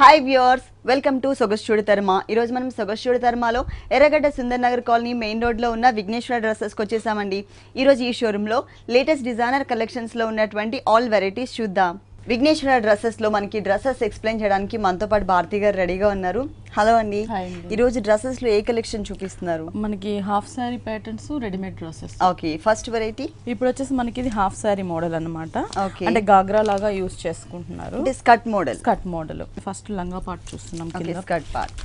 Hi viewers welcome to Sogaschudi Dharma ఈరోజు మనం సొగస్చూడి ధర్మలో ఎర్రగడ్డ సుందర్ నగర్ కాలనీ మెయిన్ రోడ్లో ఉన్న విఘ్నేశ్వర డ్రెస్సెస్కి వచ్చేసామండి. ఈరోజు ఈ షోరూంలో లేటెస్ట్ డిజైనర్ కలెక్షన్స్లో ఉన్నటువంటి ఆల్ వెరైటీస్ చూద్దాం. విఘ్నేశ్వర డ్రెస్సెస్లో మనకి డ్రెస్సెస్ ఎక్స్ప్లెయిన్ చేయడానికి మనతో పాటు భారతి గారు రెడీగా ఉన్నారు. హలో అండి. హాయ్ అండి. ఈరోజు డ్రెస్సెస్లో ఏ కలెక్షన్ చూపిస్తున్నారు? మనకి half sari patterns readymade dresses. Okay first variety? ఇప్పుడు వచ్చేసి మనకి ఇది హాఫ్ శారీ మోడల్ అన్నమాట. Okay. అంటే గాగ్రా లాగా యూస్ చేసుకుంటున్నారు. Skirt model. Skirt model. First లంగా పార్ట్ చూస్తున్నాం స్కర్ట్ పార్ట్.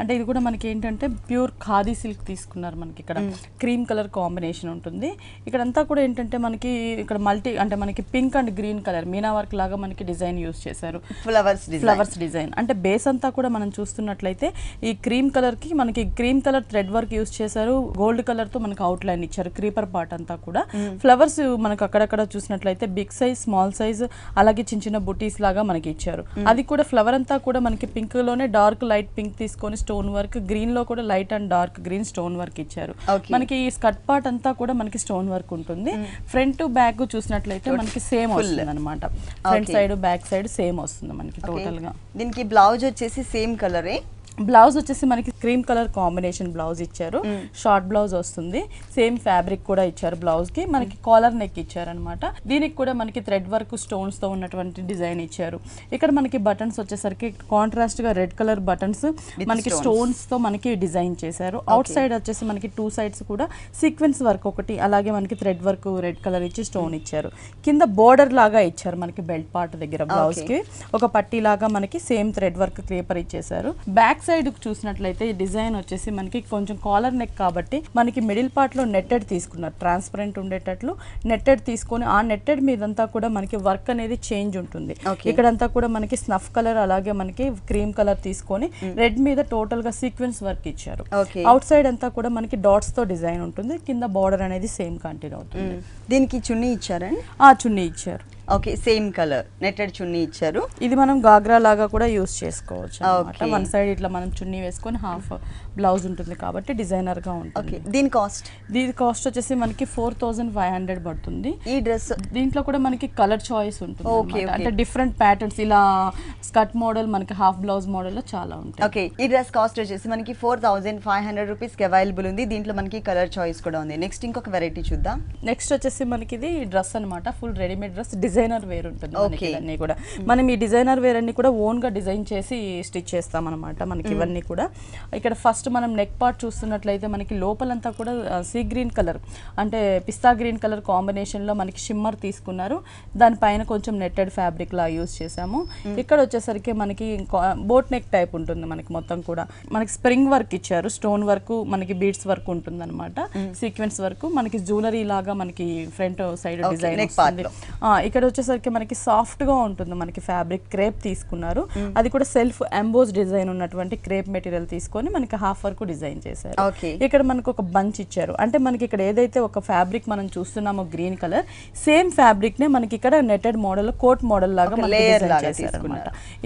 అంటే ఇది కూడా మనకి ఏంటంటే ప్యూర్ ఖాదీ సిల్క్ తీసుకున్నారు మనకి ఇక్కడ క్రీమ్ కలర్ కాంబినేషన్ ఉంటుంది. ఇక్కడ అంతా కూడా ఏంటంటే మనకి ఇక్కడ మల్టీ అంటే మనకి pink and green colour meena work లాగా మనకి డిజైన్ యూస్ చేశారు. ఫ్లవర్స్ ఫ్లవర్స్ డిజైన్ అంటే బేస్ అంతా కూడా మనం చూస్తున్నట్లయితే ఈ క్రీమ్ కలర్కి మనకి cream colour thread work use చేశారు. గోల్డ్ కలర్తో మనకి అవుట్ లైన్ ఇచ్చారు క్రీపర్ పార్ట్ అంతా కూడా. ఫ్లవర్స్ మనకు అక్కడక్కడ చూసినట్లయితే బిగ్ సైజ్ స్మాల్ సైజ్ అలాగే చిన్న చిన్న బుటీస్ లాగా మనకి ఇచ్చారు. అది కూడా ఫ్లవర్ అంతా కూడా మనకి పింక్లోనే డార్క్ లైట్ పింక్ తీసుకొని స్టోన్ వర్క్ గ్రీన్లో కూడా light and dark green stone work ఇచ్చారు. మనకి ఈ స్కర్ట్ పార్ట్ అంతా కూడా మనకి స్టోన్ వర్క్ ఉంటుంది. ఫ్రంట్ బ్యాక్ చూసినట్లయితే మనకి సేమ్ వస్తుంది అనమాట front. Side back side same వస్తుంది మనకి టోటల్గా. దీనికి బ్లౌజ్ వచ్చేసి సేమ్ కలరే. బ్లౌజ్ వచ్చేసి మనకి క్రీమ్ కలర్ కాంబినేషన్ బ్లౌజ్ ఇచ్చారు. షార్ట్ బ్లౌజ్ వస్తుంది. సేమ్ ఫ్యాబ్రిక్ కూడా ఇచ్చారు బ్లౌజ్కి మనకి కాలర్ నెక్ ఇచ్చారు అనమాట దీనికి కూడా మనకి థ్రెడ్ వర్క్ స్టోన్స్తో ఉన్నటువంటి డిజైన్ ఇచ్చారు. ఇక్కడ మనకి బటన్స్ వచ్చేసరికి కాంట్రాస్ట్గా రెడ్ కలర్ బటన్స్ మనకి. స్టోన్స్తో మనకి డిజైన్ చేశారు. అవుట్ సైడ్ వచ్చేసి మనకి టూ సైడ్స్ కూడా సీక్వెన్స్ వర్క్ ఒకటి అలాగే మనకి థ్రెడ్ వర్క్ రెడ్ కలర్ ఇచ్చి స్టోన్ ఇచ్చారు. కింద బోర్డర్ లాగా ఇచ్చారు మనకి బెల్ట్ పార్ట్ దగ్గర బ్లౌజ్కి ఒక పట్టీ లాగా మనకి సేమ్ థ్రెడ్ వర్క్ క్రీపర్ ఇచ్చేసారు బ్యాక్ సైడ్ చూసినట్లయితే ఈ డిజైన్ వచ్చేసి మనకి కొంచెం కాలర్ నెక్ కాబట్టి మనకి మిడిల్ పార్ట్లో నెట్టెడ్ తీసుకున్నారు. ట్రాన్స్పరెంట్ ఉండేటట్లు నెట్టెడ్ తీసుకొని ఆ నెట్టెడ్ మీదంతా కూడా మనకి వర్క్ అనేది చేంజ్ ఉంటుంది. ఇక్కడంతా కూడా మనకి స్నఫ్ కలర్ అలాగే మనకి క్రీమ్ కలర్ తీసుకొని రెడ్ మీద టోటల్గా సీక్వెన్స్ వర్క్ ఇచ్చారు. అవుట్ సైడ్ అంతా కూడా మనకి డాట్స్తో డిజైన్ ఉంటుంది. కింద బార్డర్ అనేది సేమ్ కంటిన్యూ అవుతుంది. దీనికి చున్నీ ఇచ్చారండి ఆ చున్నీ ఇచ్చారు. Okay same colour. నెట్టెడ్ చున్నీ ఇచ్చారు. ఇది మనం గాగ్రా లాగా కూడా యూస్ చేసుకోవచ్చు. వన్ సైడ్ ఇట్లా మనం చున్నీ వేసుకొని హాఫ్ బ్లౌజ్ ఉంటుంది కాబట్టి డిజైనర్గా ఓకే ఉంటుంది దీని కాస్ట్? దీని కాస్ట్ వచ్చేసి మనకి ఫోర్ థౌసండ్ ఫైవ్ హండ్రెడ్ పడుతుంది. ఈ డ్రెస్ దీంట్లో కూడా మనకి కలర్ చాయిస్ ఉంటుంది okay. అంటే డిఫరెంట్ ప్యాటర్న్స్ ఇలా స్కర్ట్ మోడల్ మనకి హాఫ్ బ్లౌజ్ మోడల్లో చాలా ఉంటాయి. ఓకే ఈ డ్రెస్ కాస్ట్ వచ్చేసి మనకి ఫోర్ థౌసండ్ ఫైవ్ హండ్రెడ్ రూపీస్కి అవైలబుల్ ఉంది. దీంట్లో మనకి కలర్ చాయిస్ కూడా ఉంది. నెక్స్ట్ ఇంకొక వెరైటీ చూద్దాం. నెక్స్ట్ వచ్చేసి మనకి ఇది డ్రెస్ అన్నమాట. Full readymade dress. Designer wear ఉంటుంది మనకి Okay. ఇవన్నీ కూడా. మనం ఈ డిజైనర్ వేర్ అన్ని కూడా ఓన్గా డిజైన్ చేసి స్టిచ్ చేస్తాం అనమాట మనకి ఇవన్నీ కూడా. ఇక్కడ ఫస్ట్ మనం నెక్ పార్ట్ చూస్తున్నట్లయితే మనకి లోపలంతా కూడా సీ గ్రీన్ కలర్. అంటే పిస్తా గ్రీన్ కలర్ కాంబినేషన్లో మనకి షిమ్మర్ తీసుకున్నారు. దానిపైన కొంచెం నెట్టెడ్ ఫ్యాబ్రిక్ లా యూస్ చేసాము ఇక్కడ వచ్చేసరికి మనకి బోట్ నెక్ టైప్ ఉంటుంది మనకి మొత్తం కూడా. మనకి స్ప్రింగ్ వర్క్ ఇచ్చారు. స్టోన్ వర్క్ మనకి బీడ్స్ వర్క్ ఉంటుంది అనమాట సీక్వెన్స్ వర్క్. మనకి జ్యువెలరీ లాగా మనకి ఫ్రంట్ సైడ్ డిజైన్ ఇక్కడ వచ్చేసరికి మనకి సాఫ్ట్గా ఉంటుంది. మనకి ఫ్యాబ్రిక్ క్రేప్ తీసుకున్నారు. అది కూడా సెల్ఫ్ ఎంబోస్ డిజైన్ ఉన్నటువంటి క్రేప్ మెటీరియల్ తీసుకొని మనకి హాఫ్ వర్క్ డిజైన్ చేశారు. ఇక్కడ మనకు ఒక బంచ్ ఇచ్చారు. అంటే మనకి ఇక్కడ ఏదైతే ఒక ఫ్యాబ్రిక్ మనం చూస్తున్నామో గ్రీన్ కలర్ సేమ్ ఫ్యాబ్రిక్ నే మనకి ఇక్కడ నెటెడ్ మోడల్ కోట్ మోడల్ లాగా.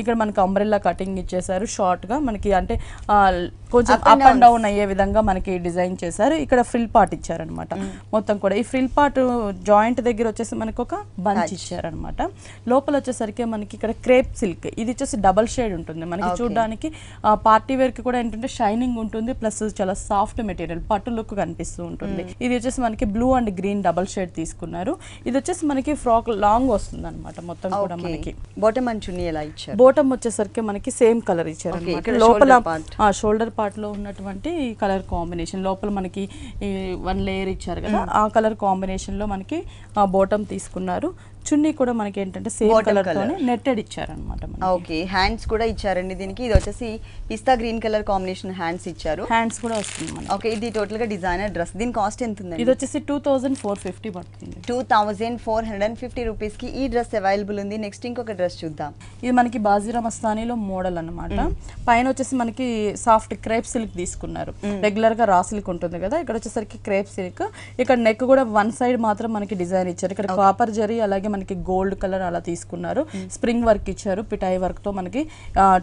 ఇక్కడ మనకి అంబ్రెల్లా కటింగ్ ఇచ్చేసారు షార్ట్గా మనకి అంటే కొంచెం అప్ అండ్. డౌన్ అయ్యే విధంగా మనకి డిజైన్ చేశారు. ఇక్కడ ఫ్రిల్ పార్ట్ ఇచ్చారనమాట మొత్తం కూడా ఈ ఫ్రిల్ పార్ట్ జాయింట్ దగ్గర వచ్చేసి మనకి ఒక బంచ్ Patch. ఇచ్చారనమాట. లోపల వచ్చేసరికి మనకి ఇక్కడ క్రేప్ సిల్క్ ఇది వచ్చేసి డబల్ షేడ్ ఉంటుంది. మనకి. చూడడానికి పార్టీ వేర్కి కూడా ఏంటంటే షైనింగ్ ఉంటుంది ప్లస్ చాలా సాఫ్ట్ మెటీరియల్ పట్టు లుక్ కనిపిస్తూ ఉంటుంది. ఇది వచ్చేసి మనకి blue and green double shade తీసుకున్నారు. ఇది వచ్చేసి మనకి ఫ్రాక్ లాంగ్ వస్తుంది అనమాట మొత్తం కూడా మనకి. బాటమ్ అండ్ చున్నీ ఎలా ఇచ్చారు? బోటం వచ్చేసరికి మనకి సేమ్ కలర్ ఇచ్చారు లోపల షోల్డర్ పార్ట్లో ఉన్నటువంటి కలర్ కాంబినేషన్ లోపల మనకి వన్ లేయర్ ఇచ్చారు కదా ఆ కలర్ కాంబినేషన్లో మనకి బోటం తీసుకున్నారు. చున్నీ కూడా మనకి ఏంటంటే సేమ్ కలర్. తోనే నెట్టెడ్ ఇచ్చారనమాట ఓకే హ్యాండ్స్ కూడా ఇచ్చారండి దీనికి. ఇది వచ్చేసి పిస్తా గ్రీన్ కలర్ కాంబినేషన్ హ్యాండ్స్ ఇచ్చారు. హ్యాండ్స్ కూడా వస్తుంది ఓకే ఇది టోటల్గా డిజైనర్ డ్రెస్ దీని కాస్ట్ ఎంత ఇది ఉందండి వచ్చేసి టూ థౌజండ్ ఫోర్ ఫిఫ్టీ పడుతుంది. Two thousand four hundred and fifty రూపీస్కి ఈ డ్రెస్ అవైలబుల్ ఉంది. నెక్స్ట్ ఇంకొక డ్రెస్ చూద్దాం. ఇది మనకి బాజీరా మస్తానీలో మోడల్ అన్నమాట. పైన వచ్చేసి మనకి సాఫ్ట్ క్రేప్ సిల్క్ తీసుకున్నారు. రెగ్యులర్గా రా సిల్క్ ఉంటుంది కదా ఇక్కడ వచ్చేసరికి క్రేప్ సిల్క్ ఇక్కడ నెక్ కూడా వన్ సైడ్ మాత్రం మనకి డిజైన్ ఇచ్చారు. ఇక్కడ కాపర్ జరీ అలాగే మనకి గోల్డ్ కలర్ అలా తీసుకున్నారు. స్ప్రింగ్ వర్క్ ఇచ్చారు. పిటాయి వర్క్తో మనకి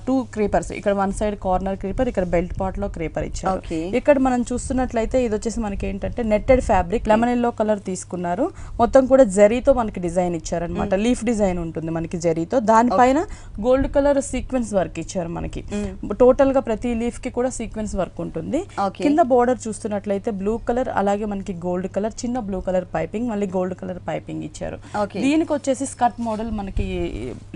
టూ క్రీపర్స్ ఇక్కడ వన్ సైడ్ కార్నర్ క్రీపర్ ఇక్కడ బెల్ట్ పార్ట్లో క్రీపర్ ఇచ్చారు. ఇక్కడ మనం చూస్తున్నట్లయితే ఇది వచ్చేసి మనకి ఏంటంటే netted fabric lemon yellow colour తీసుకున్నారు. మొత్తం కూడా జరీతో మనకి డిజైన్ ఇచ్చారనమాట లీఫ్ డిజైన్ ఉంటుంది మనకి జరీతో దానిపైన గోల్డ్ కలర్ సీక్వెన్స్ వర్క్ ఇచ్చారు మనకి. టోటల్గా ప్రతి లీఫ్కి కూడా సీక్వెన్స్ వర్క్ ఉంటుంది. కింద బోర్డర్ చూస్తున్నట్లయితే బ్లూ కలర్ అలాగే మనకి గోల్డ్ కలర్ చిన్న బ్లూ కలర్ పైపింగ్ మళ్ళీ గోల్డ్ కలర్ పైపింగ్ ఇచ్చారు. Okay. దీనికి వచ్చేసి స్కర్ట్ మోడల్ మనకి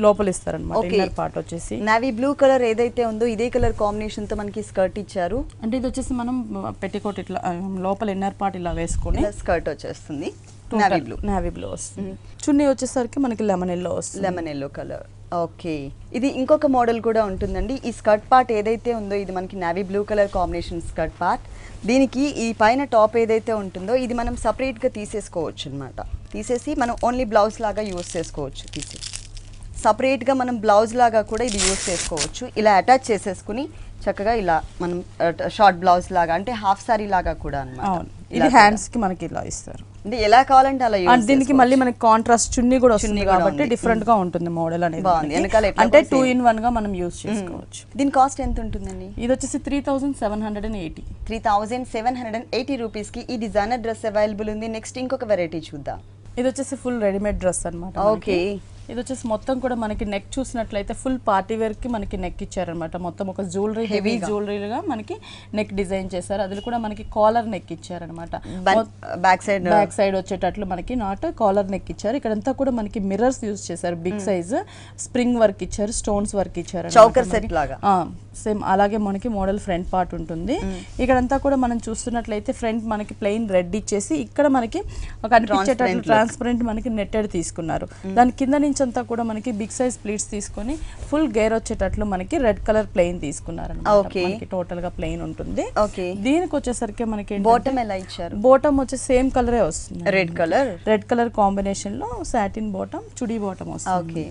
లోపల ఇస్తారనమాట. ఇన్నర్ పార్ట్ వచ్చేసి. నావీ బ్లూ కలర్ ఏదైతే ఉందో ఇదే కలర్ కాంబినేషన్తో మనకి స్కర్ట్ ఇచ్చారు. అంటే ఇది వచ్చేసి మనం పెట్టికోట్ ఇట్లా లోపల ఇన్నర్ పార్ట్ ఇలా వేసుకొని స్కర్ట్ వచ్చేస్తుంది. నావీ బ్లూ నావీ బ్లూ వస్తుంది. చున్నీ వచ్చేసరికి మనకి లెమన్ ఎల్లో వస్తుంది. Lemon yellow colour okay. ఇది ఇంకొక మోడల్ కూడా ఉంటుందండి. ఈ స్కర్ట్ పార్ట్ ఏదైతే ఉందో ఇది మనకి navy blue colour combination skirt part. దీనికి ఈ పైన టాప్ ఏదైతే ఉంటుందో ఇది మనం సపరేట్గా తీసేసుకోవచ్చు అనమాట తీసేసి మనం ఓన్లీ బ్లౌజ్ లాగా యూస్ చేసుకోవచ్చు. తీసేసి. సపరేట్గా మనం బ్లౌజ్ లాగా కూడా ఇది యూస్ చేసుకోవచ్చు. ఇలా అటాచ్ చేసేసుకుని చక్కగా ఇలా మనం షార్ట్ బ్లౌజ్ లాగా అంటే హాఫ్ సారీ లాగా కూడా అనమాట ఇది హ్యాండ్స్కి మనకి ఇలా ఇస్తారు. అంటే ఎలా కావాలంటే అలా దీనికి మళ్ళీ మనకి కాంట్రాస్ట్ చున్నీ కూడా వస్తుంది కాబట్టి. డిఫరెంట్గా ఉంటుంది మోడల్ అనేది అంటే టూ. ఇన్ వన్గా మనం యూస్ చేసుకోవచ్చు. దీని కాస్ట్ ఎంత ఉంటుందండి? ఇది వచ్చేసి three thousand seven hundred and eighty three thousand seven hundred and eighty రూపీస్కి ఈ డిజైనర్ డ్రెస్ అవైలబుల్ ఉంది. నెక్స్ట్ ఇంకొక వెరైటీ చూద్దాం. ఇది వచ్చేసి ఫుల్ రెడీమేడ్ డ్రెస్ అనమాట ఓకే ఇది వచ్చేసి మొత్తం కూడా మనకి నెక్ చూసినట్లయితే ఫుల్ పార్టీ వేర్కి మనకి నెక్ ఇచ్చారనమాట మొత్తం ఒక జ్యువెలరీ హెవీ. జ్యువెలరీగా మనకి నెక్ డిజైన్ చేశారు. అది కూడా మనకి కాలర్ నెక్ ఇచ్చారనమాట బ్యాక్ సైడ్ బ్యాక్ సైడ్ వచ్చేటట్లు మనకి నాట్ కాలర్ నెక్ ఇచ్చారు. ఇక్కడంతా కూడా మనకి మిర్రర్స్ యూజ్ చేశారు. బిగ్ సైజ్ స్ప్రింగ్ వర్క్ ఇచ్చారు స్టోన్స్ వర్క్ ఇచ్చారు చౌకర్ సెట్ లాగా. సేమ్ అలాగే మనకి మోడల్ ఫ్రంట్ పార్ట్ ఉంటుంది. ఇక్కడంతా కూడా మనం చూస్తున్నట్లయితే ఫ్రంట్ మనకి ప్లెయిన్ రెడ్ ఇచ్చేసి ఇక్కడ మనకి కనిపించేటట్లు look. ట్రాన్స్పరెంట్ మనకి నెట్టెడ్ తీసుకున్నారు. దాని కింద నుంచి అంతా కూడా మనకి బిగ్ సైజ్ ప్లీట్స్ తీసుకొని ఫుల్ గేర్ వచ్చేటట్లు మనకి రెడ్ కలర్ ప్లెయిన్ తీసుకున్నారు. మనకి టోటల్గా ప్లెయిన్ ఉంటుంది. ఓకే. దీనికి వచ్చేసరికి మనకి బాటమ్ ఎలా ఇచ్చారు? బోటమ్ వచ్చి సేమ్ కలరే వస్తుంది. రెడ్ కలర్ రెడ్ కలర్ కాంబినేషన్లో సాటిన్ బాటమ్ చుడీ బాటమ్ వస్తుంది.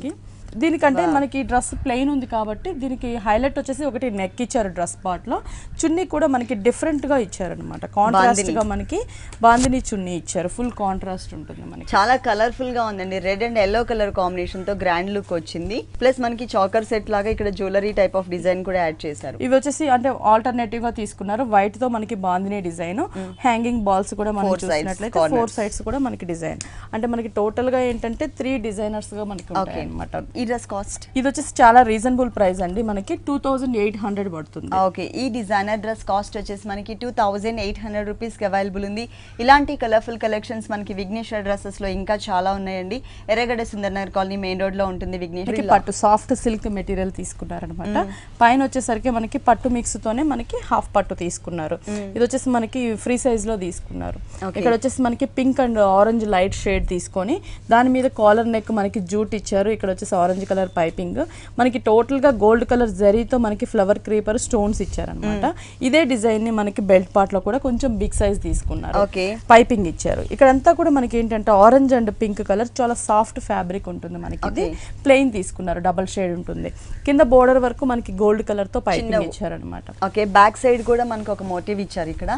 దీనికంటే మనకి డ్రెస్ ప్లెయిన్ ఉంది కాబట్టి దీనికి హైలైట్ వచ్చేసి ఒకటి నెక్ ఇచ్చారు డ్రెస్ పార్ట్లో. చున్నీ కూడా మనకి డిఫరెంట్గా ఇచ్చారు అనమాట కాంట్రాస్ట్. గా మనకి బాందిని చున్నీ ఇచ్చారు. ఫుల్ కాంట్రాస్ట్ ఉంటుంది మనకి. చాలా కలర్ఫుల్గా ఉందండి. రెడ్ అండ్ ఎల్లో కలర్ కాంబినేషన్తో గ్రాండ్ లుక్ వచ్చింది. ప్లస్ మనకి చాకర్ సెట్ లాగా ఇక్కడ జ్యువెలరీ టైప్ ఆఫ్ డిజైన్ కూడా యాడ్ చేశారు. ఇవి వచ్చేసి అంటే ఆల్టర్నేటివ్గా తీసుకున్నారు. వైట్తో మనకి బాందిని డిజైన్ హ్యాంగింగ్ బాల్స్ కూడా మనం చూసినట్లయితే. ఫోర్ సైడ్స్ కూడా మనకి డిజైన్ అంటే మనకి టోటల్గా ఏంటంటే త్రీ డిజైనర్స్గా మనకి ఓకే ఉంటాయి అనమాట ఈ డ్రెస్ కాస్ట్ ఇది వచ్చేసి చాలా రీజనబుల్ ప్రైస్ అండి. మనకి టూ థౌజండ్ ఎయిట్ హండ్రెడ్ పడుతుంది. ఓకే ఈ డిజైనర్ డ్రెస్ కాస్ట్ వచ్చేసి మనకి టూ థౌజండ్ ఎయిట్ హండ్రెడ్ రూపీస్కి అవైలబుల్ ఉంది. ఇలాంటి కలర్ఫుల్ కలెక్షన్స్ మనకి విఘ్నేశ్వర డ్రెస్సెస్లో ఇంకా చాలా ఉన్నాయండి. ఎర్రగడ్డ సుందర్ నగర్ కాలనీ మెయిన్ రోడ్లో ఉంటుంది విఘ్నేశ్వర పట్టు సాఫ్ట్ సిల్క్ మెటీరియల్ తీసుకున్నారనమాట పైన వచ్చేసరికి మనకి పట్టు మిక్స్ తోనే మనకి హాఫ్ పట్టు తీసుకున్నారు. ఇది వచ్చేసి మనకి ఫ్రీ సైజ్లో తీసుకున్నారు. ఇక్కడ వచ్చేసి మనకి pink and orange light shade తీసుకొని దాని మీద కాలర్ నెక్ మనకి జూట్ ఇచ్చారు. ఇక్కడ వచ్చేసి ఆరెంజ్ కలర్ పైపింగ్ మనకి టోటల్గా గోల్డ్ కలర్ జరీతో మనకి ఫ్లవర్ క్రీపర్ స్టోన్స్ ఇచ్చారనమాట ఇదే డిజైన్ని మనకి బెల్ట్ పార్ట్లో కూడా కొంచెం బిగ్ సైజ్ తీసుకున్నారు. ఓకే పైపింగ్ ఇచ్చారు. ఇక్కడంతా కూడా మనకి ఏంటంటే ఆరెంజ్ అండ్ పింక్ కలర్ చాలా సాఫ్ట్ ఫ్యాబ్రిక్ ఉంటుంది మనకి ఇది. ప్లెయిన్ తీసుకున్నారు డబల్ షేడ్ ఉంటుంది. కింద బోర్డర్ వరకు మనకి గోల్డ్ కలర్తో పైపింగ్ ఇచ్చారనమాట ఓకే బ్యాక్ సైడ్ కూడా మనకు ఒక మోటివ్ ఇచ్చారు ఇక్కడ.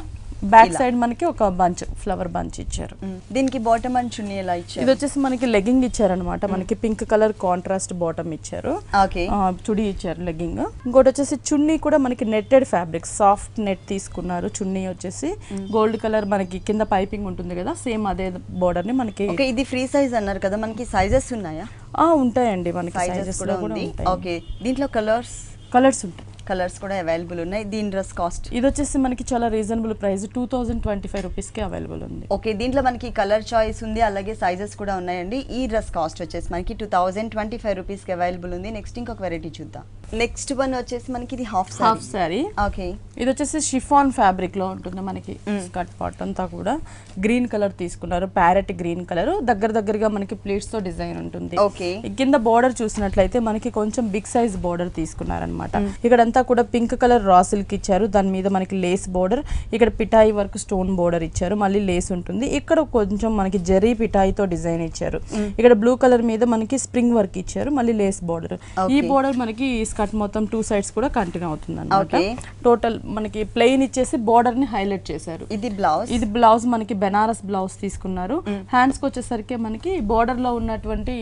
బ్యాక్. సైడ్ మనకి ఒక బంచ్ ఫ్లవర్ బంచ్ ఇచ్చారు. దీనికి బాటమ్ అండ్ చున్నీ ఎలా ఇది ఇచ్చారు? వచ్చేసి మనకి లెగ్గింగ్ ఇచ్చారనమాట. మనకి పింక్ కలర్ కాంట్రాస్ట్ బాటమ్ ఇచ్చారు. చుడీ ఇచ్చారు లెగ్గింగ్. ఇంకోటి వచ్చేసి చున్నీ కూడా మనకి నెట్టెడ్ ఫ్యాబ్రిక్ సాఫ్ట్ నెట్ తీసుకున్నారు. చున్నీ వచ్చేసి గోల్డ్ కలర్ మనకి కింద పైపింగ్ ఉంటుంది కదా సేమ్ అదే బోర్డర్ని మనకి ఇది ఫ్రీ సైజ్ అన్నారు కదా మనకి సైజెస్ ఉన్నాయా? ఆ, ఉంటాయండి మనకి సైజెస్ కూడా ఉంటాయి. ఓకే దీంట్లో కలర్స్? కలర్స్ ఉంటాయి. కలర్స్ కూడా అవైలబుల్ ఉన్నాయి. దీని డ్రెస్ కాస్ట్? ఇది వచ్చేసి మనకి చాలా reasonable price. Two thousand twenty five రూపీస్కి అవైలబుల్ ఉంది. ఓకే దీంట్లో మనకి కలర్ చాయిస్ ఉంది అలాగే సైజెస్ కూడా ఉన్నాయండి. ఈ డ్రెస్ కాస్ట్ వచ్చేసి మనకి టూ థౌజండ్ ట్వంటీ ఫైవ్ రూపీస్కి అవైలబుల్ ఉంది. నెక్స్ట్ ఇంకొక వెరైటీ చూద్దాం. నెక్స్ట్ వన్ వచ్చేసి మనకి ఇది హాఫ్ హాఫ్ శారీ ఓకే ఇది వచ్చేసి షిఫాన్ ఫ్యాబ్రిక్లో ఉంటుంది మనకి స్కర్ట్ పార్ట్ అంతా కూడా. గ్రీన్ కలర్ తీసుకున్నారు. ప్యారెట్ గ్రీన్ కలర్ దగ్గర దగ్గరగా మనకి ప్లేట్స్తో డిజైన్ ఉంటుంది. ఓకే కింద బోర్డర్ చూసినట్లయితే మనకి కొంచెం బిగ్ సైజ్ బోర్డర్ తీసుకున్నారనమాట ఇక్కడంతా కూడా పింక్ కలర్ రా సిల్క్ ఇచ్చారు. దాని మీద మనకి లేస్ బోర్డర్ ఇక్కడ పిటాయి వర్క్ స్టోన్ బోర్డర్ ఇచ్చారు. మళ్ళీ లేస్ ఉంటుంది. ఇక్కడ కొంచెం మనకి జరీ పిటాయితో డిజైన్ ఇచ్చారు. ఇక్కడ బ్లూ కలర్ మీద మనకి స్ప్రింగ్ వర్క్ ఇచ్చారు. మళ్ళీ లేస్ బోర్డర్ ఈ. బోర్డర్ మనకి స్కర్ట్ మొత్తం టూ సైడ్స్ కూడా కంటిన్యూ అవుతుంది అనమాట. టోటల్ మనకి ప్లెయిన్ ఇచ్చేసి బోర్డర్ని హైలైట్ చేశారు. ఇది బ్లౌజ్? ఇది బ్లౌజ్ మనకి బెనారస్ బ్లౌజ్ తీసుకున్నారు. హ్యాండ్స్కి వచ్చేసరికి మనకి బోర్డర్లో ఉన్నటువంటి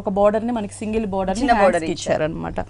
ఒక బోర్డర్ని మనకి సింగిల్ బోర్డర్ని కి ఇచ్చారు. అనమాట.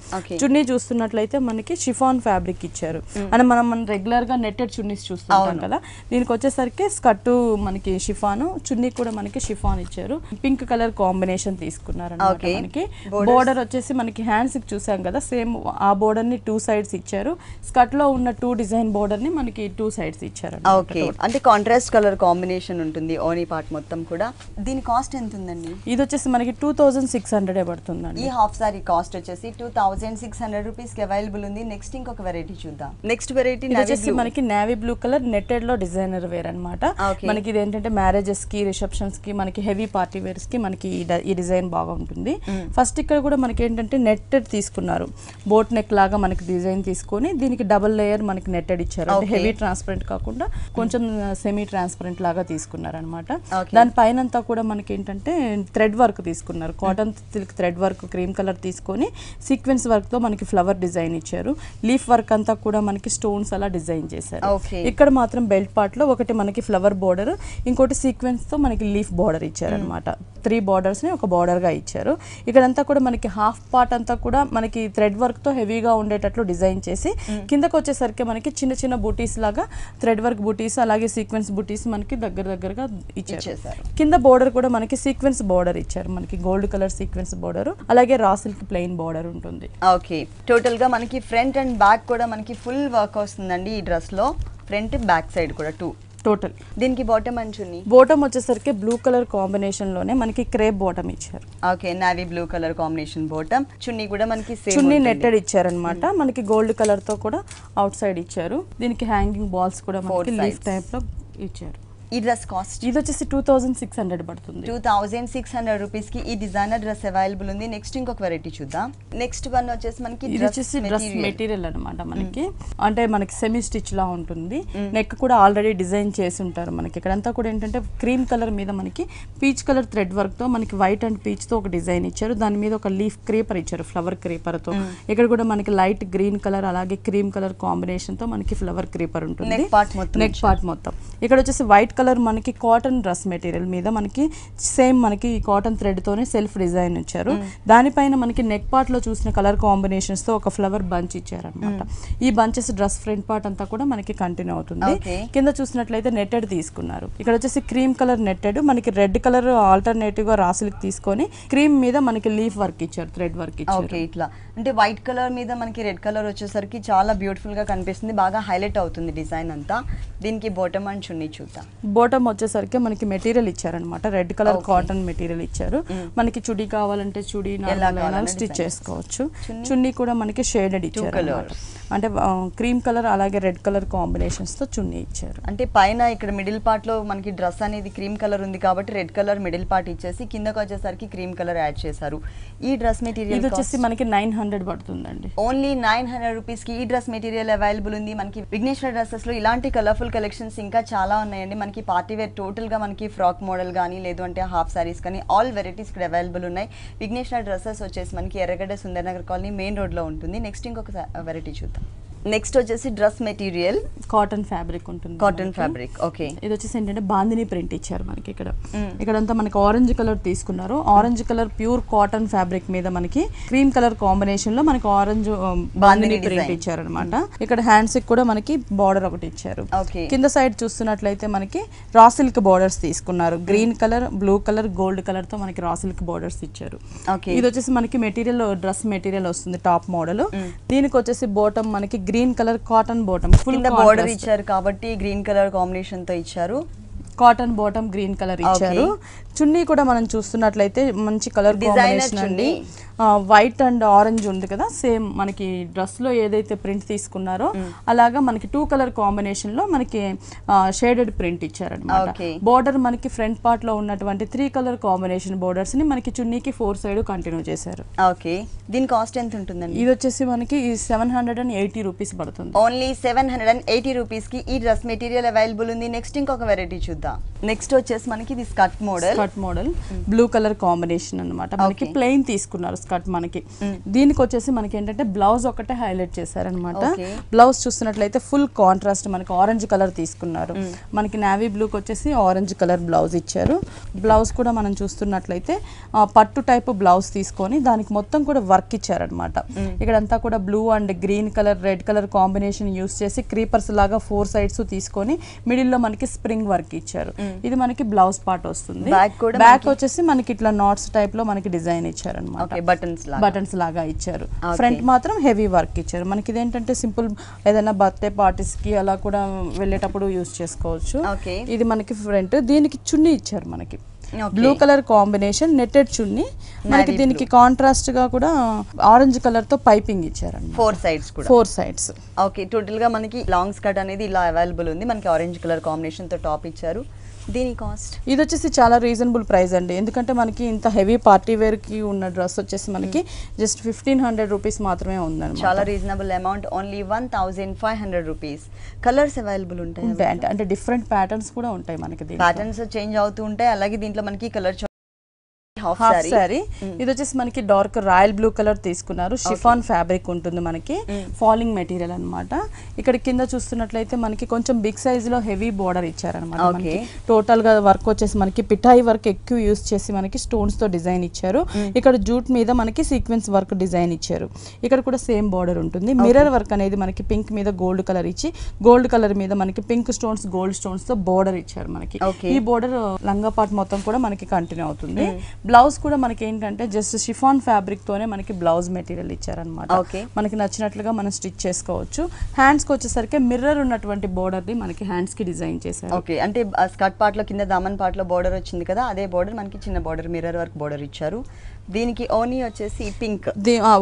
చున్నీ చూస్తున్నట్లయితే మనకి షిఫాన్ ఫ్యాబ్రిక్ ఇచ్చారు. అంటే మనం మనం రెగ్యులర్గా నెట్టెడ్ చున్నీస్ చూస్తుంటాం కదా. దీనికి వచ్చేసరికి స్కర్ట్ మనకి షిఫాన్ చున్నీ కూడా మనకి షిఫాన్ ఇచ్చారు. పింక్ కలర్ కాంబినేషన్ తీసుకున్నారు. మనకి. బోర్డర్ వచ్చేసి మనకి హ్యాండ్స్కి చూసాం కదా సేమ్ ఆ బోర్డర్ని టూ సైడ్స్ ఇచ్చారు. స్కర్ట్లో ఉన్న టూ డిజైన్ బోర్డర్ని మనకి టూ సైడ్స్ ఇచ్చారు. ఓకే అంటే కాంట్రాస్ట్ కలర్ కాంబినేషన్ ఉంటుంది ఓనీ పార్ట్ మొత్తం కూడా. దీని కాస్ట్ ఎంత ఉందండి ఇది వచ్చేసి మనకి టూ థౌజండ్ సిక్స్ హండ్రెడ్ పడుతుందండి. ఈ హాఫ్ సారీ కాస్ట్ వచ్చేసి టూ థౌసండ్ సిక్స్ హండ్రెడ్ రూపీస్కి అవైలబుల్ ఉంది. నెక్స్ట్ ఇంకొక వెరైటీ చూద్దాం. నెక్స్ట్ వెరైటీ వచ్చేసి మనకి నేవీ బ్లూ కలర్ నెట్టెడ్లో డిజైనర్ వేర్ అనమాట. మనకి ఇది ఏంటంటే మ్యారేజెస్కి రిసెప్షన్స్కి మనకి హెవీ పార్టీ వేర్స్కి మనకి ఈ డిజైన్ బాగా ఉంటుంది. ఫస్ట్ ఇక్కడ కూడా మనకి ఏంటంటే నెట్టెడ్ తీసుకున్నారు. బోట్ నెక్ లాగా మనకి డిజైన్ తీసుకొని దీనికి డబుల్ లేయర్ మనకి నెట్టెడ్ ఇచ్చారు. అంటే. హెవీ ట్రాన్స్పరెంట్ కాకుండా కొంచెం సెమీ ట్రాన్స్పరెంట్ లాగా తీసుకున్నారు అనమాట Okay. దాని పైన అంతా కూడా మనకి ఏంటంటే థ్రెడ్ వర్క్ తీసుకున్నారు. Cotton silk thread work cream colour తీసుకొని సీక్వెన్స్ వర్క్తో మనకి ఫ్లవర్ డిజైన్ ఇచ్చారు. లీఫ్ వర్క్ అంతా కూడా మనకి స్టోన్స్ అలా డిజైన్ చేశారు. ఇక్కడ మాత్రం బెల్ట్ పార్ట్లో ఒకటి మనకి ఫ్లవర్ బోర్డర్ ఇంకోటి సీక్వెన్స్తో మనకి లీఫ్ బోర్డర్ ఇచ్చారు అనమాట త్రీ బార్డర్స్ని ఒక బార్డర్గా ఇచ్చారు. ఇక్కడంతా కూడా మనకి హాఫ్ పార్ట్ అంతా కూడా మనకి థ్రెడ్ వర్క్తో హెవీగా ఉండేటట్లు డిజైన్ చేసి కిందకి వచ్చేసరికి మనకి చిన్న చిన్న బూటీస్ లాగా థ్రెడ్ వర్క్ బూటీస్ అలాగే సీక్వెన్స్ బూటీస్ మనకి దగ్గర దగ్గరగా ఇచ్చారు. ఇచ్చేసారు. కింద బోర్డర్ కూడా మనకి సీక్వెన్స్ బోర్డర్ ఇచ్చారు. మనకి గోల్డ్ కలర్ సీక్వెన్స్ బోర్డర్ అలాగే రా సిల్క్ ప్లెయిన్ బోర్డర్ ఉంటుంది. ఓకే. టోటల్గా మనకి ఫ్రంట్ అండ్ బ్యాక్ కూడా మనకి ఫుల్ వర్క్ వస్తుందండి ఈ డ్రెస్లో ఫ్రంట్ బ్యాక్ సైడ్ కూడా టూ. టోటల్ దీనికి బాటమ్ అంచుని బోటమ్ వచ్చేసరికి బ్లూ కలర్ కాంబినేషన్లోనే మనకి క్రేప్ బాటమ్ ఇచ్చారు. Okay navy blue colour combination bottom చున్నీ కూడా మనకి చున్నీ నెట్టెడ్ ఇచ్చారనమాట మనకి గోల్డ్ కలర్తో కూడా అవుట్ సైడ్ ఇచ్చారు. దీనికి హ్యాంగింగ్ బాల్స్ కూడా మనకి లీఫ్. టైప్లో ఇచ్చారు. ఈ డ్రెస్ కాస్ట్. ఇది వచ్చేసి టూ థౌజండ్ సిక్స్ హండ్రెడ్ పడుతుంది. టూ థౌజండ్ సిక్స్ హండ్రెడ్ రూపీస్కి ఈ డిజైనర్ డ్రెస్ అవైలబుల్ ఉంది. నెక్స్ట్ ఇంకొక వెరైటీ చూద్దాం. నెక్స్ట్ వన్ వచ్చేసి మనకి ఇది వచ్చేసి డ్రెస్ మెటీరియల్ అన్నమాట మనకి. అంటే మనకి సెమీ స్టిచ్ లా ఉంటుంది. నెక్ కూడా ఆల్రెడీ డిజైన్ చేసి ఉంటారు మనకి. ఇక్కడంతా కూడా ఏంటంటే క్రీమ్ కలర్ మీద మనకి పీచ్ కలర్ థ్రెడ్ వర్క్తో మనకి వైట్ అండ్ పీచ్తో ఒక డిజైన్ ఇచ్చారు. దాని మీద ఒక లీఫ్ క్రీపర్ ఇచ్చారు ఫ్లవర్ క్రీపర్తో. ఇక్కడ కూడా మనకి లైట్ గ్రీన్ కలర్ అలాగే క్రీమ్ కలర్ కాంబినేషన్తో మనకి ఫ్లవర్ క్రీపర్ ఉంటుంది. నెక్ పార్ట్ మొత్తం ఇక్కడ వచ్చేసి వైట్ కలర్ మనకి కాటన్ డ్రెస్ మెటీరియల్ మీద మనకి సేమ్ మనకి కాటన్ థ్రెడ్ తోనే సెల్ఫ్ డిజైన్ ఇచ్చారు. దానిపైన మనకి నెక్ పార్ట్లో చూసిన కలర్ కాంబినేషన్స్తో ఒక ఫ్లవర్ బంచ్ ఇచ్చారనమాట ఈ బంచెస్ డ్రెస్ ఫ్రంట్ పార్ట్ అంతా కూడా మనకి కంటిన్యూ అవుతుంది. కింద చూసినట్లయితే నెట్టెడ్ తీసుకున్నారు. ఇక్కడ వచ్చేసి క్రీమ్ కలర్ నెట్టెడ్ మనకి రెడ్ కలర్ ఆల్టర్నేటివ్గా రాసులకి తీసుకొని క్రీమ్ మీద మనకి లీఫ్ వర్క్ ఇచ్చారు థ్రెడ్ వర్క్ ఇచ్చారు. ఇట్లా. అంటే వైట్ కలర్ మీద మనకి రెడ్ కలర్ వచ్చేసరికి చాలా బ్యూటిఫుల్గా కనిపిస్తుంది. బాగా హైలైట్ అవుతుంది డిజైన్ అంతా. దీనికి బాటమ్ అండ్ చున్నీ చూద్దాం. బోటమ్ వచ్చేసరికి మనకి మెటీరియల్ ఇచ్చారనమాట రెడ్ కలర్ కాటన్ మెటీరియల్ ఇచ్చారు. మనకి చుడి కావాలంటే చుడి స్టిచ్ చేసుకోవచ్చు. చున్నీ? కూడా మనకి షేడెడ్ ఇచ్చారు. అంటే క్రీమ్ కలర్ అలాగే రెడ్ కలర్ కాంబినేషన్స్తో చున్నీ ఇచ్చారు. అంటే పైన ఇక్కడ మిడిల్ పార్ట్లో మనకి డ్రెస్ అనేది క్రీమ్ కలర్ ఉంది కాబట్టి రెడ్ కలర్ మిడిల్ పార్ట్ ఇచ్చేసి కిందకు వచ్చేసరికి క్రీమ్ కలర్ యాడ్ చేశారు. ఈ డ్రెస్ ఇది మెటీరియల్ వచ్చేసి మనకి నైన్ హండ్రెడ్ పడుతుందండి. ఓన్లీ నైన్ హండ్రెడ్ రూపీస్కి ఈ డ్రెస్ మెటీరియల్ అవైలబుల్ ఉంది. మనకి విఘ్నేశ్వర డ్రెస్సెస్లో ఇలాంటి కలర్ఫుల్ కలెక్షన్స్ ఇంకా చాలా ఉన్నాయండి. మనకి పార్టీ వేర్ టోటల్గా మనకి ఫ్రాక్ మోడల్ కానీ లేదు అంటే హాఫ్ సారీస్ కానీ ఆల్ వెరైటీస్ ఇక్కడ అవైలబుల్ ఉన్నాయి. విఘ్నేశ్వర డ్రెస్సెస్ వచ్చేసి మనకి ఎర్రగడ్డ సుందరనగర్ కాలనీ మెయిన్ రోడ్లో ఉంటుంది. నెక్స్ట్ ఇంకొక వెరైటీ చూద్దాం. నెక్స్ట్ వచ్చేసి డ్రెస్ మెటీరియల్ కాటన్ ఫ్యాబ్రిక్ ఉంటుంది కాటన్. ఫ్యాబ్రిక్ ఓకే ఇది వచ్చేసి ఏంటంటే బాందిని ప్రింట్ ఇచ్చారు మనకి ఇక్కడ. ఇక్కడంతా మనకి ఆరెంజ్ కలర్ తీసుకున్నారు. Orange colour pure cotton fabric మీద మనకి క్రీమ్ కలర్ కాంబినేషన్లో మనకి ఆరెంజ్ బాందిని ప్రింట్. ఇచ్చారు అనమాట ఇక్కడ హ్యాండ్స్ కూడా మనకి బార్డర్ ఒకటి ఇచ్చారు. కింద సైడ్ చూస్తున్నట్లయితే మనకి రా సిల్క్ బార్డర్స్ తీసుకున్నారు. Green colour blue colour gold కలర్తో మనకి రా సిల్క్ బార్డర్స్ ఇచ్చారు. ఇది వచ్చేసి మనకి మెటీరియల్ డ్రెస్ మెటీరియల్ వస్తుంది టాప్ మోడల్ దీనికి వచ్చేసి బోటం మనకి green colour cotton bottom full border ఇచ్చారు కాబట్టి గ్రీన్ కలర్ కాంబినేషన్తో ఇచ్చారు. కాటన్ బాటమ్ గ్రీన్ కలర్ ఇచ్చారు. చున్నీ కూడా మనం చూస్తున్నట్లయితే మంచి కలర్ కాంబినేషన్ అండి. వైట్ అండ్ ఆరెంజ్ ఉంది కదా సేమ్ మనకి డ్రెస్లో ఏదైతే ప్రింట్ తీసుకున్నారో అలాగా మనకి టూ కలర్ కాంబినేషన్లో మనకి షేడెడ్ ప్రింట్ ఇచ్చారనమాట. బోర్డర్ మనకి ఫ్రంట్ పార్ట్లో ఉన్నటువంటి త్రీ కలర్ కాంబినేషన్ బోర్డర్స్ని మనకి చున్నీకి ఫోర్ సైడ్ కంటిన్యూ చేశారు. ఓకే. దీని కాస్ట్ ఎంత ఉంటుందండి? ఇది వచ్చేసి మనకి seven hundred and eighty rupees పడుతుంది. Only seven hundred and eighty రూపీస్కి ఈ డ్రెస్ మెటీరియల్ అవైలబుల్ ఉంది. నెక్స్ట్ ఇంకొక వెరైటీ చూద్దాం. నెక్స్ట్ వచ్చేసి మనకి ఇది skirt model. Skirt model. Blue colour combination అన్నమాట. మనకి. ప్లెయిన్ తీసుకున్నారు స్కర్ట్ మనకి. దీనికి వచ్చేసి మనకి ఏంటంటే బ్లౌజ్ ఒకటే హైలైట్ చేశారనమాట. బ్లౌజ్ చూస్తున్నట్లయితే ఫుల్ కాంట్రాస్ట్ మనకి ఆరెంజ్ కలర్ తీసుకున్నారు. మనకి నావీ బ్లూకి వచ్చేసి ఆరెంజ్ కలర్ బ్లౌజ్ ఇచ్చారు. బ్లౌజ్ కూడా మనం చూస్తున్నట్లయితే పట్టు టైప్ బ్లౌజ్ తీసుకొని దానికి మొత్తం కూడా వర్క్ ఇచ్చారనమాట ఇక్కడంతా కూడా blue and green colour red colour combination use చేసి క్రీపర్స్ లాగా ఫోర్ సైడ్స్ తీసుకొని మిడిల్లో మనకి స్ప్రింగ్ వర్క్ ఇచ్చారు. ఇది మనకి బ్లౌజ్ పార్ట్ వస్తుంది. బ్యాక్ వచ్చేసి మనకి ఇట్లా నాట్స్ టైప్లో మనకి డిజైన్ ఇచ్చారనమాట బటన్స్ లాగా. బటన్స్ లాగా ఇచ్చారు. ఫ్రంట్ మాత్రం హెవీ వర్క్ ఇచ్చారు. మనకి ఇదేంటంటే సింపుల్ ఏదైనా బర్త్డే పార్టీస్కి అలా కూడా వెళ్ళేటప్పుడు యూస్ చేసుకోవచ్చు. ఇది మనకి ఫ్రంట్ దీనికి చున్నీ ఇచ్చారు మనకి. బ్లూ కలర్ కాంబినేషన్ నెట్టెడ్ చున్నీ. మనకి దీనికి కాంట్రాస్ట్గా కూడా ఆరెంజ్ కలర్తో పైపింగ్ ఇచ్చారన్నమాట. ఫోర్ సైడ్స్ కూడా. ఫోర్ సైడ్స్ ఓకే టోటల్గా మనకి లాంగ్ స్కర్ట్ అనేది ఇలా అవైలబుల్ ఉంది. మనకి ఆరెంజ్ కలర్ కాంబినేషన్తో టాప్ ఇచ్చారు. దీని కాస్ట్? ఇది వచ్చేసి చాలా రీజనబుల్ ప్రైస్ అండి. ఎందుకంటే మనకి ఇంత హెవీ పార్టీ వేర్కి ఉన్న డ్రెస్ వచ్చేసి మనకి జస్ట్ ఫిఫ్టీన్ హండ్రెడ్ రూపీస్ మాత్రమే ఉందన్నమాట. చాలా reasonable amount. Only one thousand five hundred rupees. Colours available ఉంటాయి? అంటే డిఫరెంట్ ప్యాటర్న్స్ కూడా ఉంటాయి మనకి. ప్యాటర్న్స్ చేంజ్ అవుతూ ఉంటాయి. అలాగే దీంట్లో మనకి కలర్ హాఫ్ సారీ. ఇది వచ్చేసి మనకి డార్క్ రాయల్ బ్లూ కలర్ తీసుకున్నారు. షిఫాన్ ఫ్యాబ్రిక్ ఉంటుంది మనకి. ఫాలింగ్ మెటీరియల్ అన్నమాట. ఇక్కడ కింద చూస్తున్నట్లయితే మనకి కొంచెం బిగ్ సైజ్లో హెవీ బోర్డర్ ఇచ్చారనమాట మనకి. టోటల్గా వర్క్ వచ్చేసి మనకి పిఠాయి వర్క్ ఎక్కువ యూస్ చేసి మనకి స్టోన్స్తో డిజైన్ ఇచ్చారు. ఇక్కడ జూట్ మీద మనకి సీక్వెన్స్ వర్క్ డిజైన్ ఇచ్చారు. ఇక్కడ కూడా సేమ్ బోర్డర్ ఉంటుంది. మిర్రర్ వర్క్ అనేది మనకి పింక్ మీద గోల్డ్ కలర్ ఇచ్చి గోల్డ్ కలర్ మీద మనకి పింక్ స్టోన్స్ గోల్డ్ స్టోన్స్తో బోర్డర్ ఇచ్చారు మనకి. ఈ బోర్డర్ లంగా పార్ట్ మొత్తం కూడా మనకి కంటిన్యూ అవుతుంది. బ్లౌజ్ కూడా మనకి ఏంటంటే జస్ట్ షిఫాన్ ఫ్యాబ్రిక్ తోనే మనకి బ్లౌజ్ మెటీరియల్ ఇచ్చారనమాట. మనకి నచ్చినట్లుగా మనం స్టిచ్ చేసుకోవచ్చు. హ్యాండ్స్కి వచ్చేసరికి మిర్రర్ ఉన్నటువంటి బోర్డర్ని మనకి హ్యాండ్స్కి డిజైన్ చేశారు. ఓకే. అంటే స్కర్ట్ పార్ట్లో కింద దామన్ పార్ట్లో బోర్డర్ వచ్చింది కదా అదే బోర్డర్ మనకి చిన్న బోర్డర్ మిర్రర్ వర్క్ బోర్డర్ ఇచ్చారు. దీనికి ఓనీ వచ్చేసి పింక్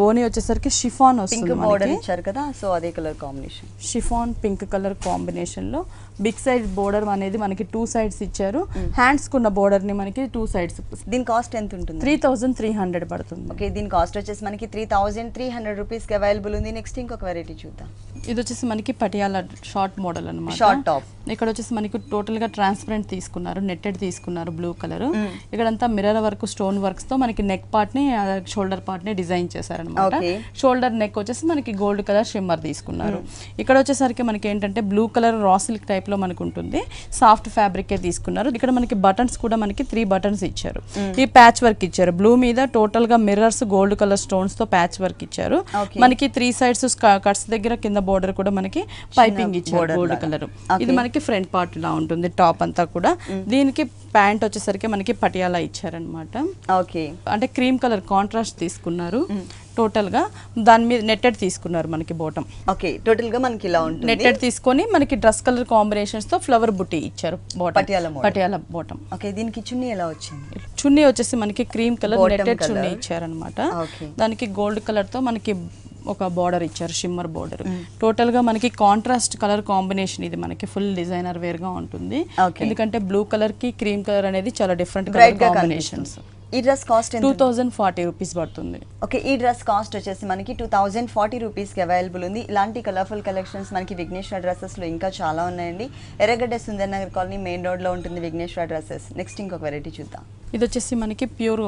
ఓని వచ్చేసరికి షిఫాన్ పింక్ వస్తుంది బోర్డర్ మనకి. ఇచ్చారు కదా సో అదే colour combination chiffon pink colour కాంబినేషన్లో బిగ్ సైజ్ బోర్డర్ అనేది మనకి టూ సైడ్స్ ఇచ్చారు. హ్యాండ్స్ కున్న బోర్డర్ని మనకి టూ సైడ్స్. దీని కాస్ట్ ఎంత ఉంటుంది? త్రీ థౌజండ్ త్రీ హండ్రెడ్ పడుతుంది. ఓకే దీని కాస్ట్ వచ్చేసి మనకి త్రీ థౌజండ్ త్రీ హండ్రెడ్ రూపీస్కి అవైలబుల్ ఉంది. నెక్స్ట్ ఇంకొక వెరైటీ చూద్దాం. ఇది వచ్చేసి మనకి పటియాల షార్ట్ మోడల్ అన్నమాట. Short top. ఇక్కడ వచ్చేసి మనకి టోటల్గా ట్రాన్స్పరెంట్ తీసుకున్నారు నెట్టెడ్ తీసుకున్నారు బ్లూ కలర్ ఇక్కడంతా మిర్రర్ వర్క్ స్టోన్ వర్క్స్తో మనకి నెక్ పార్ట్ని షోల్డర్ పార్ట్ని డిజైన్ చేశారనమాట. షోల్డర్ నెక్ వచ్చేసి మనకి గోల్డ్ కలర్ షిమ్మర్ తీసుకున్నారు. ఇక్కడ వచ్చేసరికి మనకి ఏంటంటే blue colour raw silk type లో మనకు ఉంటుంది సాఫ్ట్ ఫ్యాబ్రిక్ తీసుకున్నారు. ఇక్కడ మనకి బటన్స్ కూడా మనకి త్రీ బటన్స్ ఇచ్చారు. ఈ ప్యాచ్ వర్క్ ఇచ్చారు. బ్లూ మీద టోటల్గా మిర్రర్స్ గోల్డ్ కలర్ స్టోన్స్తో ప్యాచ్ వర్క్ ఇచ్చారు. మనకి త్రీ సైడ్స్ కట్స్ దగ్గర కింద బోర్డర్ కూడా మనకి పైపింగ్ ఇచ్చారు గోల్డ్. కలర్. ఇది మనకి ఫ్రంట్ పార్ట్ ఇలా ఉంటుంది టాప్ అంతా కూడా. దీనికి ప్యాంట్ వచ్చేసరికి మనకి పటియాలా ఇచ్చారనమాట ఓకే. అంటే క్రీమ్ కలర్ కాంట్రాస్ట్ తీసుకున్నారు. టోటల్గా దాని మీద నెట్టెడ్ తీసుకున్నారు మనకి బోటం ఓకే టోటల్గా మనకి ఇలా ఉంటుంది. నెట్టెడ్ తీసుకొని మనకి డ్రెస్ కలర్ కాంబినేషన్స్తో ఫ్లవర్ బుట్టి ఇచ్చారు బోటం పటియాలా బోటం ఓకే దీనికి చున్నీ ఎలా వచ్చింది? చున్నీ వచ్చేసి మనకి క్రీమ్ కలర్ నెట్టెడ్. చున్నీ ఇచ్చారనమాట. దానికి గోల్డ్ కలర్తో మనకి ఒక బార్డర్ ఇచ్చారు షిమ్మర్ బార్డర్ టోటల్గా మనకి కాంట్రాస్ట్ కలర్ కాంబినేషన్ ఇది మనకి ఫుల్ డిజైనర్ వేర్గా ఉంటుంది. ఎందుకంటే బ్లూ కలర్కి క్రీమ్ కలర్ అనేది చాలా డిఫరెంట్ కలర్ కాంబినేషన్స్ ఈ dress cost two thousand forty rupees పడుతుంది. ఓకే ఈ డ్రెస్ కాస్ట్ వచ్చేసి మనకి టూ థౌజండ్ ఫార్టీ రూపీస్కి అవైలబుల్ ఉంది. ఇలాంటి కలర్ఫుల్ కలెక్షన్స్ మనకి విఘ్నేశ్వర డ్రెస్సెస్లో ఇంకా చాలా ఉన్నాయండి. ఎర్రగడ్డ సుందర్ నగర్ కాలనీ మెయిన్ రోడ్లో ఉంటుంది విఘ్నేశ్వర డ్రెస్సెస్ నెక్స్ట్ ఇంకొక వెరైటీ చూద్దాం. ఇది వచ్చేసి మనకి ప్యూర్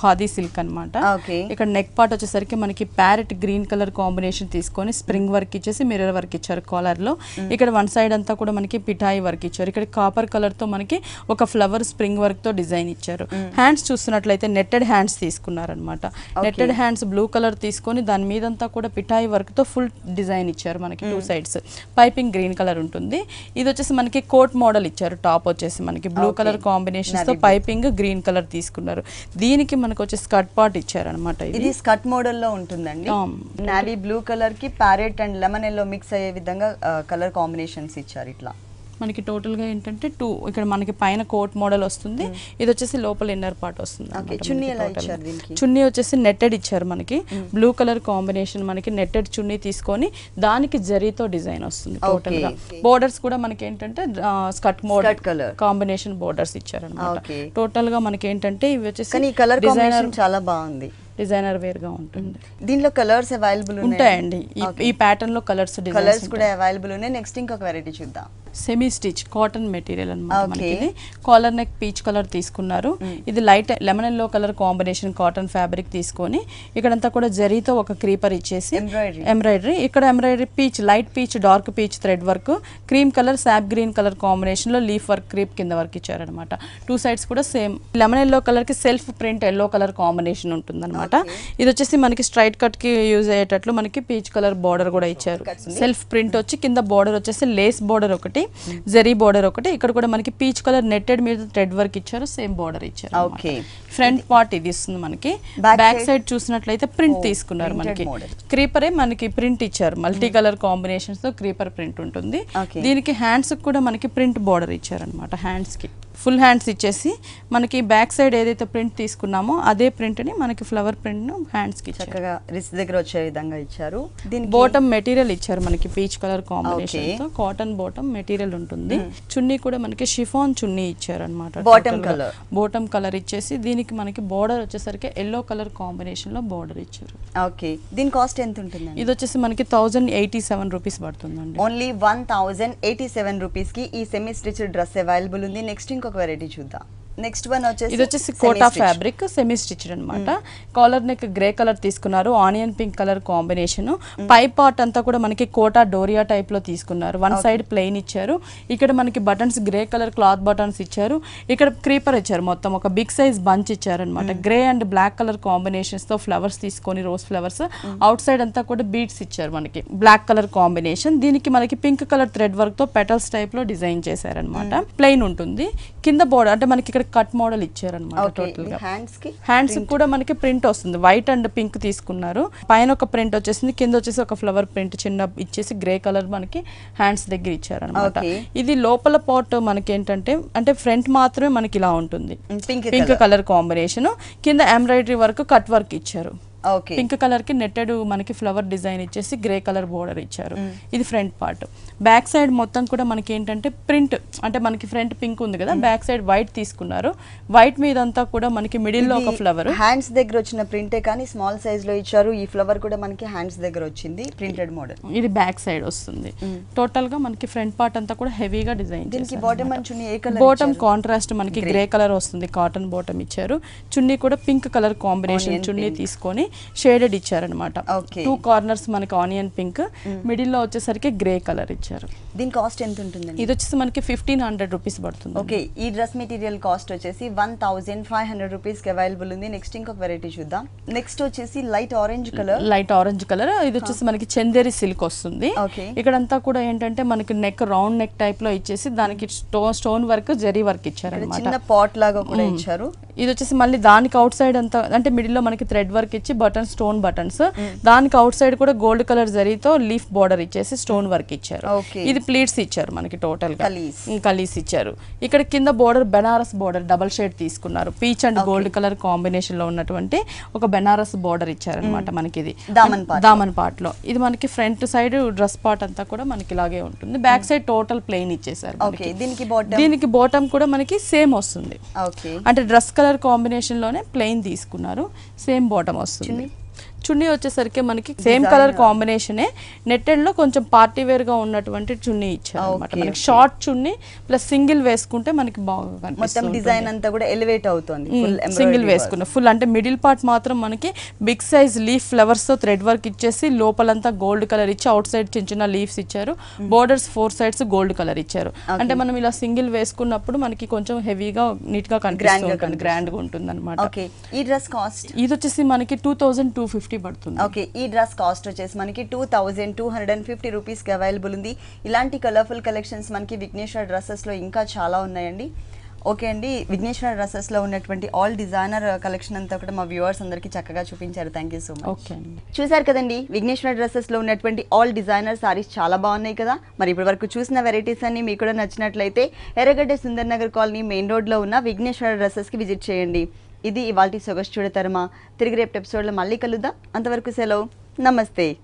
ఖాదీ సిల్క్ అన్నమాట. ఓకే. ఇక్కడ నెక్ పార్ట్ వచ్చేసరికి మనకి ప్యారెట్ గ్రీన్ కలర్ కాంబినేషన్ తీసుకొని స్ప్రింగ్ వర్క్ ఇచ్చేసి మిర్రర్ వర్క్ ఇచ్చారు కాలర్లో. ఇక్కడ వన్ సైడ్ అంతా కూడా మనకి పిఠాయి వర్క్ ఇచ్చారు. ఇక్కడ కాపర్ కలర్తో మనకి ఒక ఫ్లవర్ స్ప్రింగ్ వర్క్తో డిజైన్ ఇచ్చారు. హ్యాండ్స్ చూస్తున్నట్లయితే నెట్టెడ్ హ్యాండ్స్ తీసుకున్నారనమాట నెట్టెడ్ హ్యాండ్స్ బ్లూ కలర్ తీసుకొని దాని మీదంతా కూడా పిఠాయి వర్క్తో ఫుల్ డిజైన్ ఇచ్చారు మనకి two sides piping green colour ఉంటుంది. ఇది వచ్చేసి మనకి కోట్ మోడల్ ఇచ్చారు. టాప్ వచ్చేసి మనకి బ్లూ. కలర్ కాంబినేషన్స్తో పైపింగ్ గ్రీన్ కలర్ తీసుకున్నారు. దీనికి మనకు వచ్చి స్కర్ట్ పార్ట్ ఇచ్చారనమాట ఇది. స్కర్ట్ మోడల్లో ఉంటుందండి. ఆ. నావీ బ్లూ కలర్కి parrot and lemon yellow mix అయ్యే విధంగా కలర్ కాంబినేషన్స్ ఇచ్చారు ఇట్లా. మనకి టోటల్గా ఏంటంటే టూ ఇక్కడ మనకి పైన కోట్ మోడల్ వస్తుంది ఇది వచ్చేసి లోపల ఇన్నర్ పార్ట్ వస్తుంది చున్నీ. ఇచ్చారు వచ్చేసి నెట్టెడ్ ఇచ్చారు మనకి బ్లూ కలర్ కాంబినేషన్ మనకి నెట్టెడ్ చున్నీ తీసుకొని దానికి జరీతో డిజైన్ వస్తుంది టోటల్గా. బోర్డర్స్ కూడా మనకి ఏంటంటే మోడల్ colour. కాంబినేషన్ బోర్డర్స్ ఇచ్చారనమాట Okay. టోటల్గా మనకి ఏంటంటే ఇవి వచ్చేసి కలర్ డిజైనర్ చాలా బాగుంది డిజైనర్ వేర్గా ఉంటుంది. దీంట్లో కలర్స్ అవైలబుల్ ఉంటాయండి. ఈ- ఈ ప్యాటర్న్లో కలర్స్ కలర్స్ కూడా అవైలబుల్ ఉన్నాయి. నెక్స్ట్ ఇంకొక వెరైటీ చూద్దాం. సెమీ స్టిచ్ కాటన్ మెటీరియల్ అనమాట. మనకి కాలర్ నెక్ పీచ్ కలర్ తీసుకున్నారు. ఇది light lemon yellow colour combination cotton fabric తీసుకొని ఇక్కడంతా కూడా జరీతో ఒక క్రీపర్ ఇచ్చేసి. ఎంబ్రాయిడరీ ఇక్కడ embroidery peach light peach dark peach thread work cream colour sap green colour కాంబినేషన్లో లీఫ్ వర్క్ క్రీప్ కింద వర్క్ ఇచ్చారనమాట టూ సైడ్స్ కూడా సేమ్ లెమన్ ఎల్లో కలర్కి self print yellow colour combination ఉంటుందన్నమాట. ఇది వచ్చేసి మనకి స్ట్రైట్ కట్కి యూజ్ అయ్యేటట్లు మనకి పీచ్ కలర్ బార్డర్ కూడా ఇచ్చారు. సెల్ఫ్ ప్రింట్ వచ్చి కింద బార్డర్ వచ్చేసి లేస్ బార్డర్ ఒకటి జరీ బార్డర్ ఒకటి. ఇక్కడ కూడా మనకి పీచ్ కలర్ నెట్టెడ్ మీద థ్రెడ్ వర్క్ ఇచ్చారు సేమ్ బార్డర్ ఇచ్చారు Okay. ఫ్రంట్ పార్ట్ ఇది ఇస్తుంది మనకి. బ్యాక్? సైడ్ చూసినట్లయితే ప్రింట్ Oh, తీసుకున్నారు మనకి. క్రీపరే మనకి ప్రింట్ ఇచ్చారు. మల్టీ కలర్ కాంబినేషన్స్తో క్రీపర్ ప్రింట్ ఉంటుంది. దీనికి హ్యాండ్స్ కూడా మనకి ప్రింట్ బార్డర్ ఇచ్చారనమాట హ్యాండ్స్కి. ఫుల్ హ్యాండ్స్ ఇచ్చేసి మనకి బ్యాక్ సైడ్ ఏదైతే ప్రింట్ తీసుకున్నామో అదే ప్రింట్ని మనకి ఫ్లవర్ ప్రింట్ను హ్యాండ్స్కి ఇచ్చారు. చక్కగా రిస్ దగ్గర వచ్చే విధంగా ఇచ్చారు. దీనికి బోటమ్ మెటీరియల్ ఇచ్చారు మనకి peach colour combination cotton bottom material ఉంటుంది. చున్నీ కూడా మనకి షిఫాన్ చున్నీ ఇచ్చారు అనమాట Bottom colour. బోటమ్ కలర్ ఇచ్చేసి దీనికి మనకి బోర్డర్ వచ్చేసరికి ఎల్లో కలర్ కాంబినేషన్లో బోర్డర్ ఇచ్చారు. ఓకే దీని కాస్ట్ ఎంత ఉంటుందండి? ఇది వచ్చేసి మనకి థౌజండ్ ఎయిటీ సెవెన్ రూపీస్ పడుతుందండి. Only one thousand eighty seven రూపీస్కి ఈ సెమీ స్టిచ్ డ్రెస్ అవైలబుల్ ఉంది నెక్స్ట్ ఇంకొక వెరైటీ చూద్దాం. నెక్స్ట్ వన్ వచ్చేసి ఇది వచ్చేసి కోటా ఫ్యాబ్రిక్ సెమీ స్టిచ్డ్ అనమాట కాలర్ నెక్ గ్రే కలర్ తీసుకున్నారు ఆనియన్ పింక్ కలర్ కాంబినేషన్ పై పార్ట్ అంతా కూడా మనకి కోటా డోరియా టైప్లో తీసుకున్నారు. వన్ సైడ్ ప్లెయిన్ ఇచ్చారు. ఇక్కడ మనకి buttons grey colour cloth buttons ఇచ్చారు. ఇక్కడ క్రీపర్ ఇచ్చారు మొత్తం. ఒక బిగ్ సైజ్ బంచ్ ఇచ్చారు అనమాట గ్రే అండ్ బ్లాక్ కలర్ కాంబినేషన్స్తో ఫ్లవర్స్ తీసుకొని రోజ్ ఫ్లవర్స్ అవుట్ సైడ్ అంతా కూడా బీడ్స్ ఇచ్చారు మనకి. బ్లాక్ కలర్ కాంబినేషన్ దీనికి మనకి పింక్ కలర్ థ్రెడ్ వర్క్తో పెటల్స్ టైప్లో డిజైన్ చేశారనమాట ప్లెయిన్ ఉంటుంది. కింద బోర్డర్ అంటే మనకి ఇక్కడ కట్ మోడల్ ఇచ్చారనమాట టోటల్గా. హ్యాండ్స్ కూడా మనకి ప్రింట్ వస్తుంది. వైట్ అండ్ పింక్ తీసుకున్నారు. పైన ఒక ప్రింట్ వచ్చేసింది కింద వచ్చేసి ఒక ఫ్లవర్ ప్రింట్ చిన్న ఇచ్చేసి గ్రే కలర్ మనకి హ్యాండ్స్ దగ్గర ఇచ్చారనమాట. ఇది లోపల పాట్ మనకి ఏంటంటే అంటే ఫ్రంట్ మాత్రమే మనకి ఇలా ఉంటుంది. పింక్ కలర్ కాంబినేషన్ కింద ఎంబ్రాయిడరీ వర్క్ కట్ వర్క్ ఇచ్చారు. పింక్ కలర్కి నెట్టెడ్ మనకి ఫ్లవర్ డిజైన్ ఇచ్చేసి గ్రే కలర్ బోర్డర్ ఇచ్చారు. ఇది ఫ్రంట్ పార్ట్ బ్యాక్ సైడ్ మొత్తం కూడా మనకి ఏంటంటే ప్రింట్ అంటే మనకి ఫ్రంట్ పింక్ ఉంది కదా బ్యాక్ సైడ్ వైట్ తీసుకున్నారు. వైట్ మీద అంతా కూడా మనకి మిడిల్లో ఒక ఫ్లవర్ హ్యాండ్స్ దగ్గర వచ్చిన ప్రింటే కానీ స్మాల్ సైజ్లో ఇచ్చారు. ఈ ఫ్లవర్ కూడా మనకి హ్యాండ్స్ దగ్గర వచ్చింది ప్రింటెడ్ మోడల్ ఇది బ్యాక్ సైడ్ వస్తుంది. టోటల్గా మనకి ఫ్రంట్ పార్ట్ అంతా కూడా హెవీగా డిజైన్ దీనికి బాటమ్ అండ్ చున్నీ ఏ కలర్ బాటమ్ కాంట్రాస్ట్ మనకి గ్రే కలర్ వస్తుంది కాటన్ బాటమ్ ఇచ్చారు. చున్నీ కూడా పింక్ కలర్ కాంబినేషన్ చున్నీ. తీసుకొని షేడెడ్ ఇచ్చారనమాట. టూ కార్నర్స్ మనకి ఆనియన్ పింక్ మిడిల్లో వచ్చేసరికి గ్రే కలర్ ఇచ్చారు. దీని కాస్ట్ ఎంత ఉంటుందండి ఇది వచ్చేసి మనకి ఫిఫ్టీన్ హండ్రెడ్ రూపీస్ పడుతుంది. ఓకే ఈ డ్రెస్ మెటీరియల్ కాస్ట్ వచ్చేసి వన్ థౌజండ్ ఫైవ్ హండ్రెడ్ రూపీస్కి అవైలబుల్ ఉంది. నెక్స్ట్ ఇంకొక వెరైటీ చూద్దాం. నెక్స్ట్ వచ్చేసి light orange colour light orange colour ఇది వచ్చేసి మనకి చందేరి సిల్క్ వస్తుంది. ఇక్కడంతా కూడా ఏంటంటే మనకి నెక్ రౌండ్ నెక్ టైప్లో ఇచ్చేసి దానికి stone stone work zari work ఇచ్చారనమాట చిన్న పాట్ లాగా కూడా ఇచ్చారు. ఇది వచ్చేసి మళ్ళీ దానికి అవుట్ సైడ్ అంతా అంటే మిడిల్లో మనకి థ్రెడ్ వర్క్ ఇచ్చి బటన్ స్టోన్ బటన్స్. దానికి అవుట్ సైడ్ కూడా గోల్డ్ కలర్ జరీతో లీఫ్ బార్డర్ ఇచ్చేసి స్టోన్ వర్క్ ఇచ్చారు. ఇది ప్లీట్స్ ఇచ్చారు మనకి టోటల్గా కలీస్. ఇచ్చారు. ఇక్కడ కింద border Banaras border double shade తీసుకున్నారు. పీచ్ అండ్ గోల్డ్ కలర్ కాంబినేషన్లో ఉన్నటువంటి ఒక బెనారస్ బోర్డర్ ఇచ్చారనమాట మనకి ఇది దామన్ పార్ట్లో. ఇది మనకి ఫ్రంట్ సైడ్ డ్రెస్ పార్ట్ అంతా కూడా మనకి ఇలాగే ఉంటుంది. బ్యాక్ సైడ్ టోటల్ ప్లెయిన్ ఇచ్చేసారు. దీనికి బాటమ్ దీనికి బాటమ్ కూడా మనకి సేమ్ వస్తుంది. అంటే డ్రెస్ కలర్ కాంబినేషన్లోనే ప్లెయిన్ తీసుకున్నారు. సేమ్ బాటమ్ వస్తుంది. Украины. చున్నీ వచ్చేసరికి మనకి సేమ్ కలర్ కాంబినేషనే నెట్టెడ్లో కొంచెం పార్టీ వేర్గా ఉన్నటువంటి చున్నీ ఇచ్చారు అనమాట మనకి షార్ట్ చున్నీ ప్లస్ సింగిల్ వేసుకుంటే మనకి బాగా మొత్తం డిజైన్ అంతా కూడా ఎలివేట్ అవుతుంది సింగిల్ వేసుకున్న ఫుల్ అంటే మిడిల్ పార్ట్ మాత్రం మనకి బిగ్ సైజ్ లీఫ్ ఫ్లవర్స్తో థ్రెడ్ వర్క్ ఇచ్చేసి లోపలంతా గోల్డ్ కలర్ ఇచ్చి అవుట్ సైడ్ చిన్న చిన్న లీవ్స్ ఇచ్చారు. Borders four sides gold colour ఇచ్చారు. అంటే మనం ఇలా సింగిల్ వేసుకున్నప్పుడు మనకి కొంచెం హెవీగా నీట్గా కనిపిస్తుంది. గ్రాండ్గా ఉంటుంది అనమాట ఈ డ్రెస్ కాస్ట్ ఇది వచ్చేసి మనకి టూ థౌజండ్ టూ ఫిఫ్టీ పడుతుంది. ఓకే ఈ డ్రెస్ కాస్ట్ వచ్చేసి మనకి two thousand two hundred and fifty రూపీస్కి అవైలబుల్ ఉంది. ఇలాంటి కలర్ఫుల్ కలెక్షన్స్ మనకి విఘ్నేశ్వర డ్రెస్సెస్లో ఇంకా చాలా ఉన్నాయండి. ఓకే అండి విఘ్నేశ్వర డ్రెస్సెస్లో ఉన్నటువంటి ఆల్ డిజైనర్ కలెక్షన్ అంతా కూడా మా వ్యూవర్స్ అందరికీ చక్కగా చూపించారు. Thank you so much okay అండి. చూసారు కదండి విఘ్నేశ్వర డ్రెస్సెస్లో ఉన్నటువంటి ఆల్ డిజైనర్ సారీస్ చాలా బాగున్నాయి కదా. మరి ఇప్పటి వరకు చూసిన వెరైటీస్ అన్ని మీకు కూడా నచ్చినట్లయితే ఎర్రగడ్డ సుందర్ నగర్ కాలనీ మెయిన్ రోడ్లో ఉన్న విఘ్నేశ్వర డ్రెస్సెస్కి విజిట్ చేయండి. ఇది ఇవాళ సొగస్ చూడతరమా? తిరిగి రేపు ఎపిసోడ్లో మళ్ళీ కలుద్దాం. అంతవరకు సెలవు. నమస్తే.